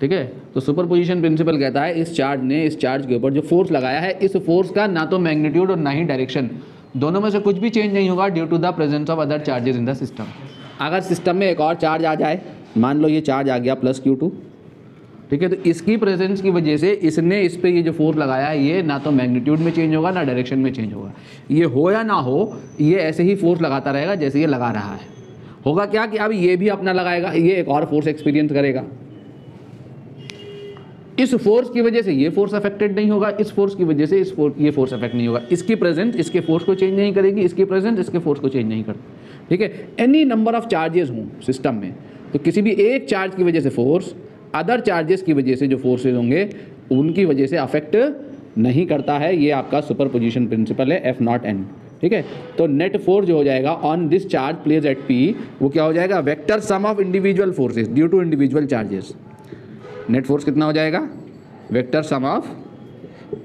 ठीक है तो सुपरपोजिशन प्रिंसिपल कहता है इस चार्ज ने इस चार्ज के ऊपर जो फोर्स लगाया है इस फोर्स का ना तो मैग्नीट्यूड और ना ही डायरेक्शन दोनों में से कुछ भी चेंज नहीं होगा due to the presence of other charges in the system अगर सिस्टम में एक और चार्ज आ जाए मान लो ये चार्ज आ गया प्लस क्यू टू ठीक है तो इसकी प्रेजेंस की वजह से इसने इस पर ये जो फोर्स लगाया है ये ना तो मैग्नीट्यूड में चेंज होगा ना डायरेक्शन में चेंज होगा ये हो या ना हो ये ऐसे ही फोर्स लगाता रहेगा जैसे ये लगा रहा है होगा क्या कि अब ये भी अपना लगाएगा ये एक और फोर्स एक्सपीरियंस करेगा इस फोर्स की वजह से ये फोर्स अफेक्टेड नहीं होगा इस फोर्स की वजह से इस फोर्स ये फोर्स अफेक्ट नहीं होगा इसकी प्रेजेंट इसके फोर्स को चेंज नहीं करेगी इसकी प्रेजेंस इसके फोर्स को चेंज नहीं करती ठीक है एनी नंबर ऑफ चार्जेस हों सिस्टम में तो किसी भी एक चार्ज की वजह से फोर्स अदर चार्जेस की वजह से जो फोर्सेज होंगे उनकी वजह से अफेक्ट नहीं करता है ये आपका सुपर पोजिशन प्रिंसिपल है एफ नॉट एन ठीक है तो नेट फोर्स जो हो जाएगा on this charge placed at P वो क्या हो जाएगा vector sum of individual forces due to individual charges net force कितना हो जाएगा vector sum of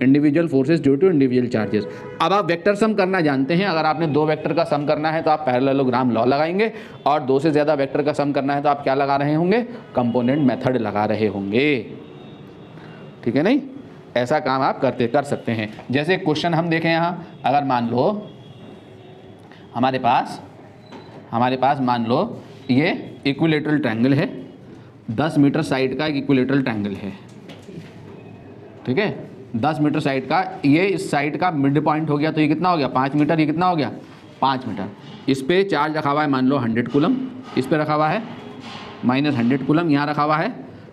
individual forces due to individual charges अब आप वेक्टर सम करना जानते हैं अगर आपने दो वेक्टर का सम करना है तो आप पैरेललोग्राम लॉ लगाएंगे और दो से ज़्यादा वेक्टर का सम करना है तो आप क्या लगा रहे होंगे कंपोनेंट मेथड लगा रहे होंगे ठीक है नहीं ऐसा काम आप करते कर सकते हैं जैसे क्वेश्चन हम देखें यहाँ अगर मान लो हमारे पास हमारे पास मान लो ये इक्विलेटरल ट्रायंगल है 10 मीटर साइड का एक इक्विलेटरल ट्रायंगल है ठीक है 10 मीटर साइड का ये इस साइड का मिड पॉइंट हो गया तो ये कितना हो गया पाँच मीटर ये कितना हो गया पाँच मीटर इस पर चार्ज रखा हुआ है मान लो हंड्रेड कुलम इस पर रखा हुआ है माइनस हंड्रेड कुलम यहाँ रखा हुआ है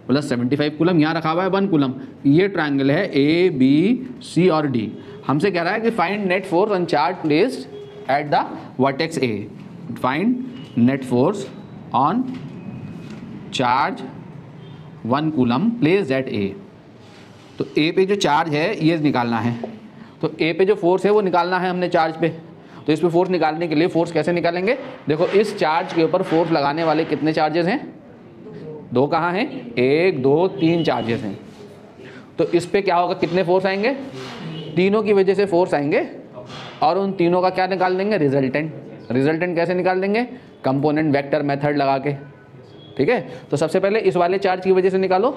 प्लस सेवेंटी फाइव कुलम यहाँ रखा हुआ है वन कुलम ये ट्रायंगल है ए बी सी और डी हमसे कह रहा है कि find net force on charge place at the vertex A find net force on charge one coulomb place at A तो ए पे जो चार्ज है ये निकालना है तो ए पे जो फोर्स है वो निकालना है हमने चार्ज पे तो इस पे फोर्स निकालने के लिए फोर्स कैसे निकालेंगे देखो इस चार्ज के ऊपर फोर्स लगाने वाले कितने चार्जेस हैं दो कहाँ हैं एक दो तीन चार्जेस हैं तो इस पर क्या होगा कितने फोर्स आएंगे तीनों की वजह से फोर्स आएंगे और उन तीनों का क्या निकाल देंगे रिजल्टेंट रिजल्टेंट कैसे निकाल देंगे कंपोनेंट वेक्टर मेथड लगा के ठीक है तो सबसे पहले इस वाले चार्ज की वजह से निकालो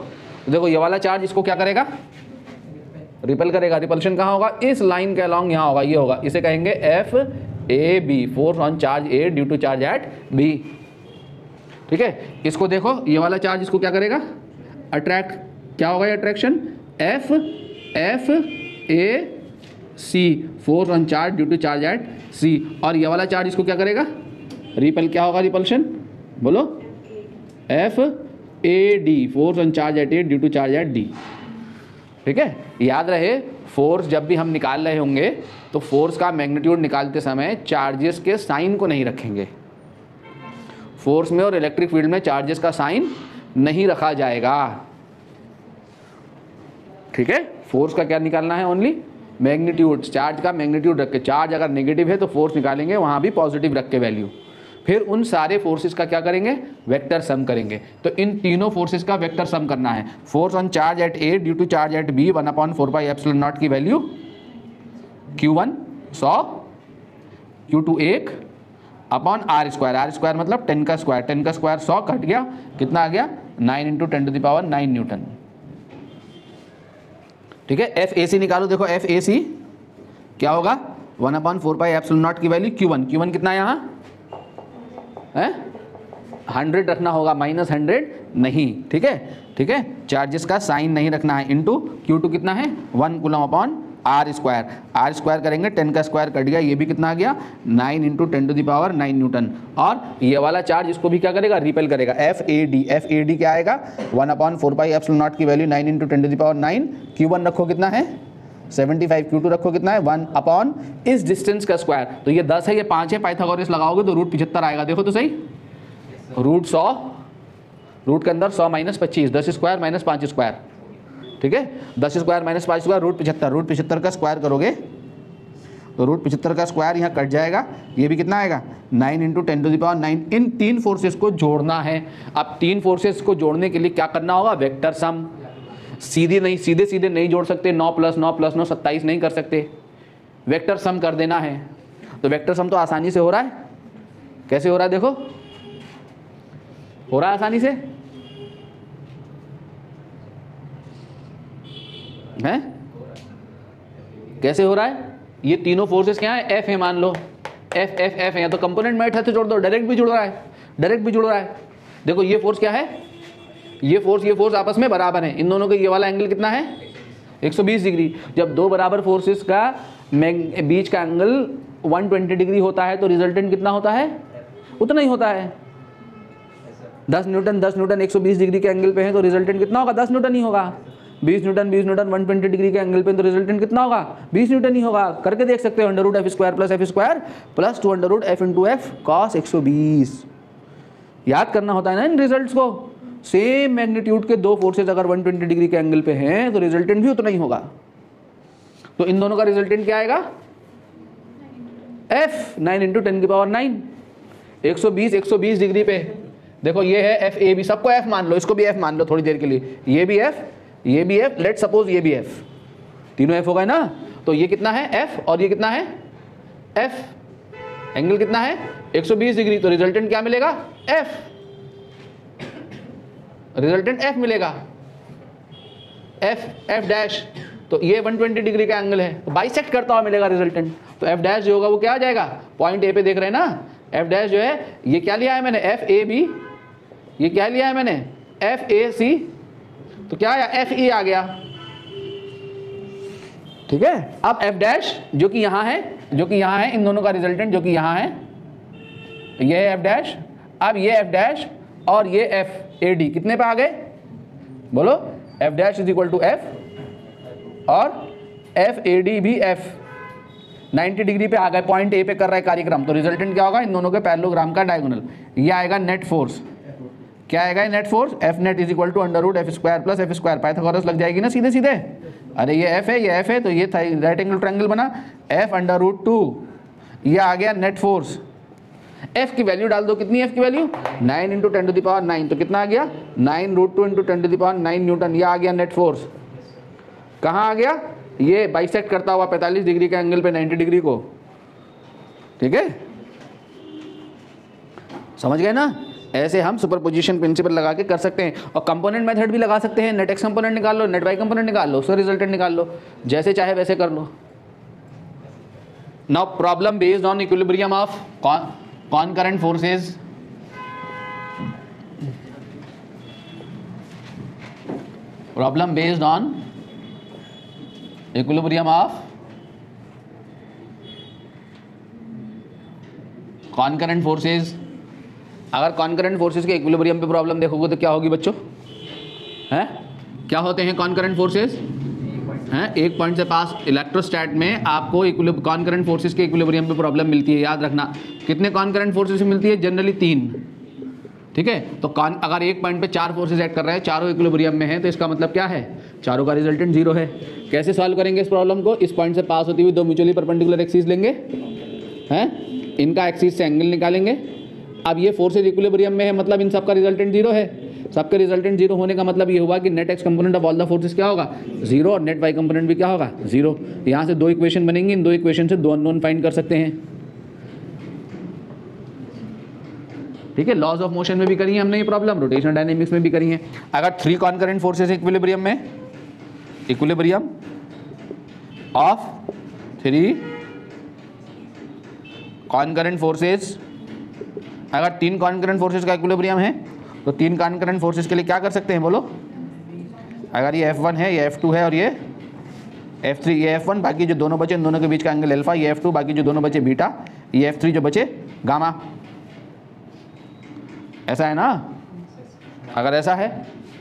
देखो ये वाला चार्ज इसको क्या करेगा रिपेल करेगा रिपल्शन कहाँ होगा इस लाइन के अलॉन्ग यहाँ होगा ये होगा इसे कहेंगे F A B force on charge A due to charge at B ठीक है इसको देखो ये वाला चार्ज इसको क्या करेगा अट्रैक्ट क्या होगा ये attraction F F A C force on charge due to charge at C और ये वाला चार्ज इसको क्या करेगा रिपल क्या होगा रिपल्शन बोलो F A D force on charge at A due to charge at D ठीक है याद रहे फोर्स जब भी हम निकाल रहे होंगे तो फोर्स का मैग्नीट्यूड निकालते समय चार्जेस के साइन को नहीं रखेंगे फोर्स में और इलेक्ट्रिक फील्ड में चार्जेस का साइन नहीं रखा जाएगा ठीक है फोर्स का क्या निकालना है ओनली मैग्नीट्यूड चार्ज का मैग्नीट्यूड रख के चार्ज अगर नेगेटिव है तो फोर्स निकालेंगे वहाँ भी पॉजिटिव रख के वैल्यू फिर उन सारे फोर्सेस का क्या करेंगे वेक्टर सम करेंगे तो इन तीनों फोर्सेस का वेक्टर सम करना है force on charge at A due to charge at B one upon four by epsilon naught की वैल्यू क्यू वन सौ क्यू टू एक upon R square R square मतलब टेन का स्क्वायर टेन का square सौ कट गया कितना आ गया nine into ten to the power nine newton ठीक है एफ ए सी निकालो देखो एफ ए सी क्या होगा one upon four by epsilon naught की value Q one Q one कितना है यहाँ है हंड्रेड रखना होगा माइनस हंड्रेड नहीं ठीक है ठीक है चार्जेस का साइन नहीं रखना है इंटू क्यू टू कितना है one coulomb upon R square R square करेंगे टेन का स्क्वायर कट गया ये भी कितना आ गया nine into ten to the power nine newton और ये वाला चार्ज इसको भी क्या करेगा रिपेल करेगा F A D F A D क्या आएगा one upon four pi F naught की value nine into ten to the power nine Q one रखो कितना है सेवेंटी फाइव क्यू टू रखो कितना है वन अपॉन इस डिस्टेंस का स्क्वायर तो ये दस है ये पाँच है पाइथागोरस लगाओगे तो रूट पिछहत्तर आएगा देखो तो सही रूट सौ रूट के अंदर सौ माइनस पच्चीस दस स्क्वायर माइनस पाँच स्क्वायर ठीक है दस स्क्वायर माइनस पाँच स्क्वायर रूट पिछहत्तर रूट पिछहत्तर का स्क्वायर करोगे तो रूट पिछहत्तर का स्क्वायर यहाँ कट जाएगा ये भी कितना आएगा nine into ten to the power nine इन तीन फोर्सेस को जोड़ना है अब तीन फोर्सेस को जोड़ने के लिए क्या करना होगा वेक्टर सम सीधे नहीं सीधे सीधे नहीं जोड़ सकते नौ प्लस नौ प्लस नौ सत्ताईस नहीं कर सकते वेक्टर सम कर देना है तो वेक्टर सम तो आसानी से हो रहा है कैसे हो रहा है देखो हो रहा है आसानी से है कैसे हो रहा है ये तीनों फोर्सेस क्या है एफ है मान लो एफ एफ एफ है या तो कंपोनेंट मैट है तो जोड़ दो डायरेक्ट भी जुड़ रहा है डायरेक्ट भी जुड़ रहा है देखो ये फोर्स क्या है ये फोर्स ये फोर्स आपस में बराबर हैं इन दोनों का ये वाला एंगल कितना है 120 डिग्री जब दो बराबर फोर्सेस का बीच का एंगल 120 डिग्री होता है तो रिजल्टेंट कितना होता है उतना ही होता है दस न्यूटन दस न्यूटन 120 डिग्री के एंगल पे है तो रिजल्टेंट कितना होगा दस न्यूटन ही होगा बीस न्यूटन बीस न्यूटन वन ट्वेंटी डिग्री के एंगल पे तो रिजल्टेंट कितना होगा बीस न्यूटन ही होगा करके देख सकते हो under root F square plus F square plus two under root F two F cos एक याद करना होता है ना इन रिजल्ट को सेम मैग्नीट्यूड के दो फोर्सेज अगर 120 डिग्री के एंगल पे हैं तो रिजल्टेंट भी उतना ही होगा तो इन दोनों का रिजल्टेंट क्या आएगा एफ नाइन इंटू टेन की पावर नाइन एक सौ बीस एक सौ बीस डिग्री पे देखो ये है एफ ए बी सबको एफ मान लो इसको भी एफ मान लो थोड़ी देर के लिए ये भी एफ ये भी एफ लेट सपोज ये भी एफ तीनों एफ होगा ना तो ये कितना है एफ और ये कितना है एफ एंगल कितना है 120 डिग्री तो रिजल्टेंट क्या मिलेगा एफ रिजल्टेंट एफ मिलेगा एफ एफ डैश तो ये 120 डिग्री का एंगल है तो बाइसेक्ट करता हुआ मिलेगा रिजल्टेंट तो एफ डैश जो होगा वो क्या आ जाएगा पॉइंट ए पे देख रहे हैं ना एफ डैश जो है ये क्या लिया है मैंने एफ ए बी ये क्या लिया है मैंने एफ ए सी तो क्या आया एफ ई e आ गया ठीक है अब एफ डैश जो कि यहां है जो कि यहां है इन दोनों का रिजल्टेंट जो कि यहां है तो ये एफ डैश अब ये एफ डैश और ये एफ ए डी कितने पे आ गए बोलो F dash is equal to F और एफ ए डी भी एफ 90 डिग्री पे आ गए पॉइंट ए पे कर रहा है कार्यक्रम तो रिजल्टेंट क्या होगा इन दोनों के पैरलोग्राम का डायगोनल ये आएगा नेट फोर्स क्या आएगा net force F net is equal to under root F square plus F square Pythagoras लग जाएगी ना सीधे सीधे अरे ये एफ है ये एफ है तो ये था राइट एंगल ट्रायंगल बना एफ अंडर रूट टू ये आ गया नेट फोर्स एफ की वैल्यू डाल दो कितनी एफ की value nine into ten to the power nine तो कितना आ गया nine root two into ten to the power nine newton यह आ गया नेट फोर्स कहाँ आ गया ये बाइसेट करता हुआ पैंतालीस डिग्री के एंगल पे नाइन्टी डिग्री को ठीक है समझ गए ना ऐसे हम सुपरपोजिशन प्रिंसिपल लगा के कर सकते हैं और कंपोनेंट मेथड भी लगा सकते हैं नेट एक्स कंपोनेंट निकाल लो नेट वाई कंपोनेंट निकाल लो उसका रिजल्टेंट निकाल लो जैसे चाहे वैसे कर लो now problem based on equilibrium of कौन concurrent forces problem based on equilibrium of concurrent forces अगर कॉन्करेंट फोर्सेस के इक्विलिब्रियम पे प्रॉब्लम देखोगे तो क्या होगी बच्चों हैं क्या होते हैं कॉन्करेंट फोर्सेस हैं एक पॉइंट से पास इलेक्ट्रोस्टैट में आपको कॉन करंट फोर्सेज के इक्विलिब्रियम पे प्रॉब्लम मिलती है याद रखना कितने कॉन करंट फोर्सेज से मिलती है जनरली तीन ठीक है तो कॉन अगर एक पॉइंट पे चार फोर्सेज ऐड कर रहे हैं चारों इक्विलिब्रियम में है तो इसका मतलब क्या है चारों का रिजल्टेंट जीरो है कैसे सॉल्व करेंगे इस प्रॉब्लम को इस पॉइंट से पास होती हुई दो म्यूचुअली परपेंडिकुलर एक्सीज लेंगे हैं इनका एक्सीज से एंगल निकालेंगे अब ये फोर्सेज इक्विलिब्रियम में है मतलब इन सब का रिजल्टेंट जीरो है सबके रिजल्टेंट जीरो होने का मतलब ये हुआ कि net X component of all the forces क्या होगा जीरो और नेट वाई कंपोनेंट भी क्या होगा जीरो यहाँ से दो इक्वेशन बनेंगी इन दो इक्वेशन से दो अनोन फाइंड कर सकते हैं ठीक है लॉज ऑफ मोशन में भी करी है हमने ये प्रॉब्लम रोटेशन डायनेमिक्स में भी करी है अगर थ्री कॉन्करेंट फोर्सेज इक्विलिब्रियम में equilibrium of three concurrent forces अगर तीन कॉन्करेंट फोर्सेज का इक्विलिब्रियम है तो तीन कान करंट फोर्सेज के लिए क्या कर सकते हैं बोलो अगर ये F1 है ये F2 है और ये F3 ये F1 बाकी जो दोनों बचे दोनों के बीच का एंगल अल्फा ये F2 बाकी जो दोनों बचे बीटा ये F3 जो बचे गामा ऐसा है ना अगर ऐसा है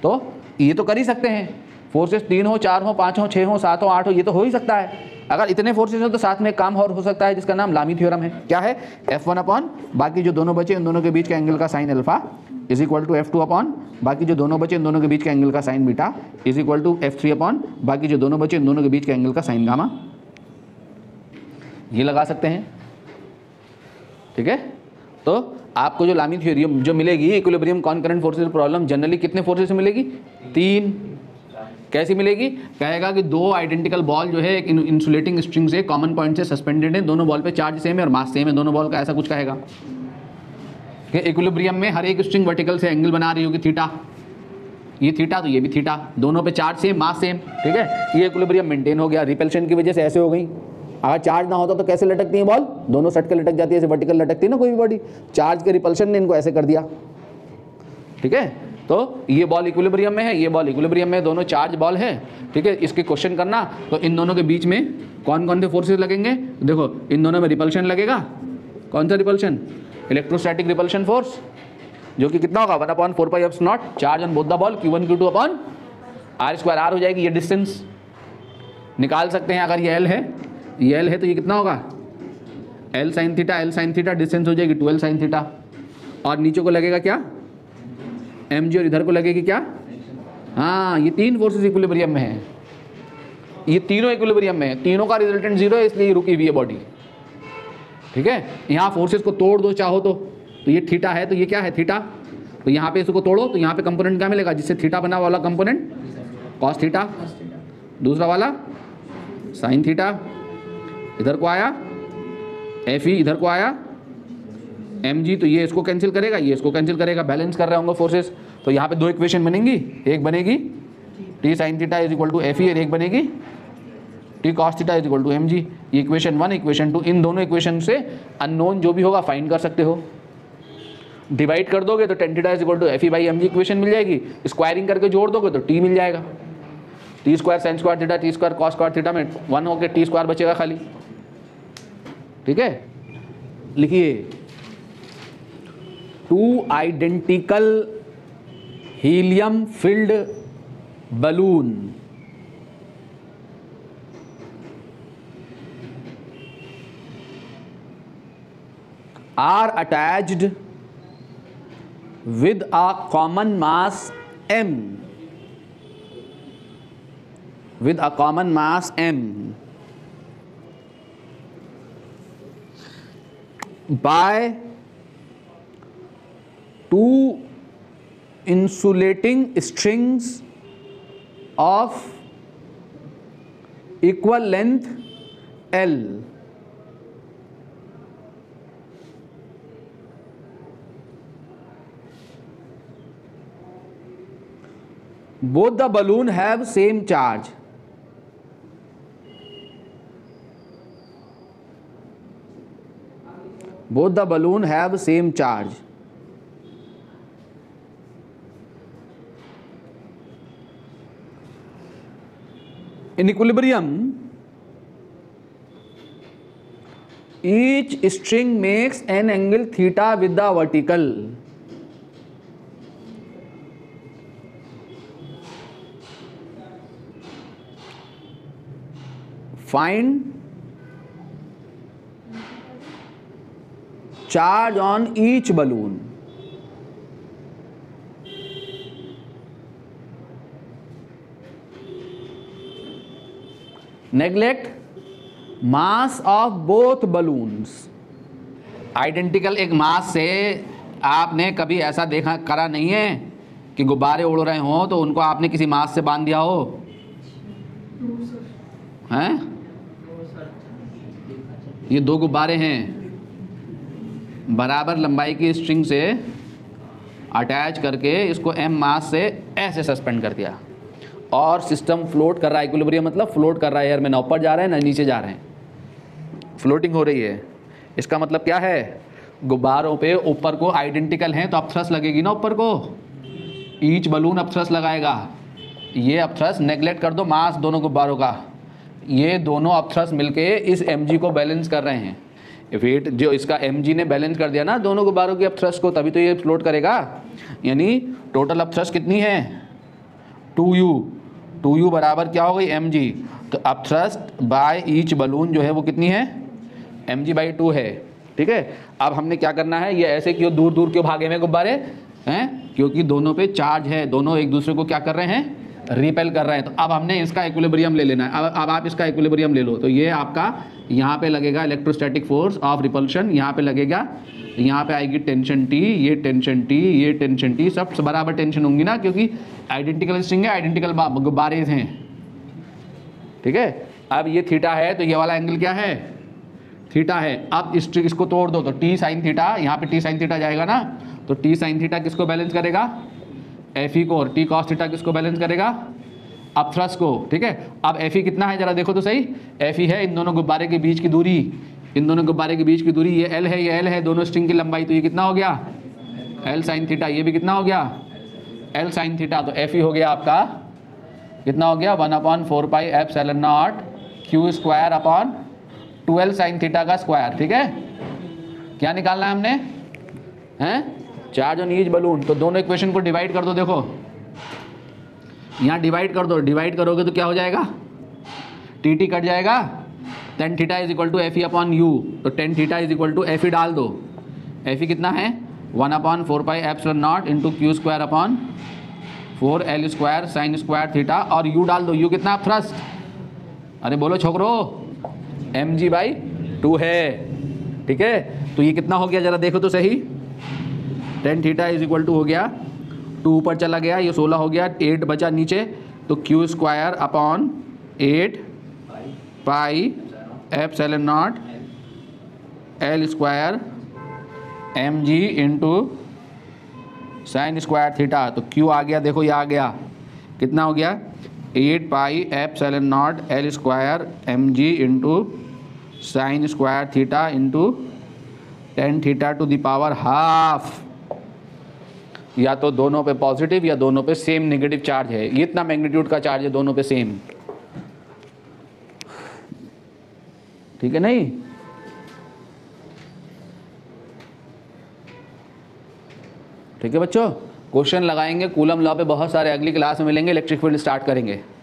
तो ये तो कर ही सकते हैं फोर्सेस तीन हो चार हो पाँच हो छः हो सात हो आठ हो ये तो हो ही सकता है अगर इतने फोर्सेज हो तो साथ में काम और हो सकता है जिसका नाम लामी थ्योरम है क्या है एफ वन अपॉन बाकी जो दोनों बचे इन दोनों के बीच का एंगल का sine alpha is equal to F two upon बाकी जो दोनों बचे इन दोनों के बीच का एंगल का sine beta is equal to F three upon बाकी जो दोनों बचे इन दोनों के बीच का एंगल का साइन गामा ये लगा सकते हैं ठीक है तो आपको जो लामी थ्योरी जो मिलेगी equilibrium concurrent forces problem generally कितने फोर्सेस मिलेगी तीन कैसी मिलेगी कहेगा कि दो आइडेंटिकल बॉल जो है एक इंसुलेटिंग स्ट्रिंग से कॉमन पॉइंट से सस्पेंडेड है दोनों बॉल पे चार्ज सेम है और मास सेम है दोनों बॉल का ऐसा कुछ कहेगा कि इक्विलिब्रियम में हर एक स्ट्रिंग वर्टिकल से एंगल बना रही होगी थीटा ये थीटा तो ये भी थीटा दोनों पे चार्ज सेम मास सेम ठीक है ये इक्विलिब्रियम मेंटेन हो गया रिपल्शन की वजह से ऐसे हो गई अगर चार्ज ना होता तो कैसे लटकती है बॉल दोनों सट के लटक जाती है ऐसे वर्टिकल लटकती है ना कोई भी बॉडी चार्ज के रिपल्शन ने इनको ऐसे कर दिया ठीक है तो ये बॉल इक्विलिब्रियम में है ये बॉल इक्विलिब्रियम में दोनों चार्ज बॉल है ठीक है इसके क्वेश्चन करना तो इन दोनों के बीच में कौन कौन से फोर्सेज लगेंगे देखो इन दोनों में रिपल्शन लगेगा कौन सा रिपल्शन इलेक्ट्रोस्टैटिक रिपल्शन फोर्स जो कि कितना होगा one upon four pi F naught charge on both the ball Q one Q two upon R square R हो जाएगी ये डिस्टेंस निकाल सकते हैं अगर ये एल है ये एल है तो ये कितना होगा L sine theta L sine theta distance हो जाएगी टू एल साइन थीटा और नीचे को लगेगा क्या एम जी और इधर को लगेगी क्या हाँ ये तीन फोर्सेज इक्विलिब्रियम में है ये तीनों इक्विलिब्रियम में है तीनों का रिजल्टेंट जीरो है इसलिए रुकी हुई है बॉडी ठीक है यहाँ फोर्सेज को तोड़ दो चाहो तो तो ये थीटा है तो ये क्या है थीटा तो यहाँ पे इसको तोड़ो तो यहाँ पे कंपोनेंट क्या मिलेगा जिससे थीटा बना वाला कंपोनेंट कॉस थीटा दूसरा वाला साइन थीटा इधर को आया एफ ई इधर को आया एम जी तो ये इसको कैंसिल करेगा ये इसको कैंसिल करेगा बैलेंस कर रहे होंगे फोर्सेस तो यहाँ पे दो इक्वेशन बनेंगी एक बनेगी T sine theta is equal to F E एक बनेगी T cos theta is equal to M G equation one equation two इन दोनों इक्वेशन से अननोन जो भी होगा फाइंड कर सकते हो डिवाइड कर दोगे तो tan theta is equal to F E by M G equation मिल जाएगी स्क्वायरिंग करके जोड़ दोगे तो टी मिल जाएगा T square sine square theta T square cos square theta में वन होकर टी स्क्वायर बचेगा खाली ठीक है लिखिए two identical helium filled balloon are attached with a common mass m, with a common mass m, by two insulating strings of equal length L. Both the balloon have same charge. Both the balloon have same charge. in equilibrium each string makes an angle theta with the vertical find charge on each balloon neglect mass of both balloons identical एक mass से आपने कभी ऐसा देखा करा नहीं है कि गुब्बारे उड़ रहे हों तो उनको आपने किसी मास से बांध दिया हो हैं ये दो गुब्बारे हैं बराबर लंबाई की स्ट्रिंग से अटैच करके इसको एम मास से ऐसे सस्पेंड कर दिया और सिस्टम फ्लोट कर रहा है इक्विलिब्रियम मतलब फ्लोट कर रहा है एयर में ना ऊपर जा रहे हैं ना नीचे जा रहे हैं फ्लोटिंग हो रही है इसका मतलब क्या है गुब्बारों पे ऊपर को आइडेंटिकल हैं तो अपथ्रस लगेगी ना ऊपर को ईच बलून अपथ्रस लगाएगा ये अपथ्रस नेग्लेक्ट कर दो मास दोनों गुब्बारों का ये दोनों अपथ्रस मिलके इस एम को बैलेंस कर रहे हैं वेट जो इसका एम ने बैलेंस कर दिया ना दोनों गुब्बारों की अपथ्रस को तभी तो ये फ्लोट करेगा यानी टोटल अपथ्रस कितनी है टू यू टू यू बराबर क्या हो गई एम जी तो अब थ्रस्ट बाय ईच बलून जो है वो कितनी है एम जी बाई टू है ठीक है अब हमने क्या करना है ये ऐसे क्यों दूर दूर क्यों भागे में गुब्बारे हैं क्योंकि दोनों पे चार्ज है दोनों एक दूसरे को क्या कर रहे हैं रिपेल कर रहा है तो अब हमने इसका इक्विलिब्रियम ले लेना है अब अब आप इसका इक्विलिब्रियम ले लो तो ये आपका यहाँ पे लगेगा इलेक्ट्रोस्टैटिक फोर्स ऑफ रिपल्शन यहाँ पे लगेगा यहाँ पे आएगी टेंशन टी ये टेंशन टी ये टेंशन टी सब बराबर टेंशन होंगी ना क्योंकि आइडेंटिकल स्ट्रिंग है आइडेंटिकल गुब्बारे हैं ठीक है अब ये थीटा है तो ये वाला एंगल क्या है थीटा है अब इस इसको तोड़ दो तो टी साइन थीटा यहाँ पे टी साइन थीटा जाएगा ना तो टी साइन थीटा किसको बैलेंस करेगा एफ को और टी कॉस थीटा किसको बैलेंस करेगा अब थ्रस को ठीक है अब एफ ई कितना है जरा देखो तो सही एफ है इन दोनों गुब्बारे के बीच की दूरी इन दोनों गुब्बारे के बीच की दूरी ये एल है ये एल है दोनों स्ट्रिंग की लंबाई तो ये कितना हो गया एल साइन थीटा ये भी कितना हो गया एल साइन थीटा तो एफ ई हो गया आपका कितना हो गया one upon four pi epsilon naught Q square upon twelve sine theta का स्क्वायर ठीक है क्या निकालना है हमने हैं चार्ज ऑन ईज बलून तो दोनों इक्वेशन को डिवाइड कर दो देखो यहाँ डिवाइड कर दो डिवाइड करोगे तो क्या हो जाएगा टी टी कट जाएगा tan theta is equal to F E upon U तो tan theta is equal to F E डाल दो एफ ई e कितना है one upon four pi eps naught into Q square upon four L square sine square theta और you डाल दो you कितना thrust अरे बोलो छोकरो एम जी बाई टू है ठीक है तो ये कितना हो गया ज़रा देखो तो सही tan theta is equal to हो गया टू ऊपर चला गया ये सोलह हो गया एट बचा नीचे तो Q square upon eight pi epsilon naught L square M G into sine square theta तो क्यू आ गया देखो ये आ गया कितना हो गया eight pi epsilon naught L square M G into sine square theta into tan theta to the power half या तो दोनों पे पॉजिटिव या दोनों पे सेम नेगेटिव चार्ज है ये इतना मैग्नीट्यूड का चार्ज है दोनों पे सेम ठीक है नहीं ठीक है बच्चों क्वेश्चन लगाएंगे कूलम लॉ पे बहुत सारे अगली क्लास में मिलेंगे इलेक्ट्रिक फील्ड स्टार्ट करेंगे